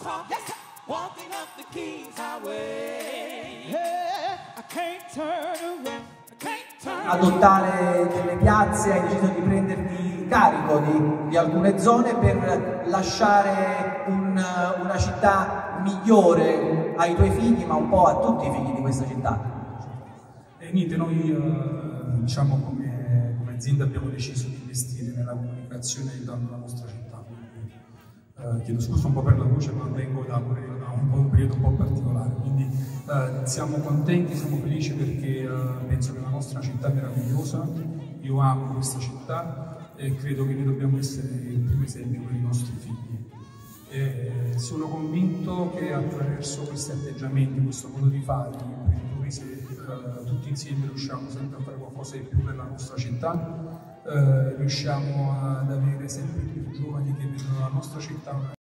from yes, walking up the King's Highway. Yeah, I can't turn around. Adottare delle piazze, hai deciso di prenderti carico di, di alcune zone per lasciare un, una città migliore ai tuoi figli, ma un po' a tutti i figli di questa città. E niente, noi eh, diciamo come, come azienda abbiamo deciso di investire nella comunicazione aiutando la nostra città eh, chiedo scusa un po' per la voce, ma vengo da, da un, un, periodo un po' particolare, quindi eh, siamo contenti, siamo felici perché eh, penso che la nostra città è meravigliosa, io amo questa città e credo che noi dobbiamo essere il primo esempio per i nostri figli. E sono convinto che attraverso questi atteggiamenti, questo modo di fare, se eh, tutti insieme riusciamo sempre a fare qualcosa di più per la nostra città, eh, riusciamo ad avere sempre più Köszönöm.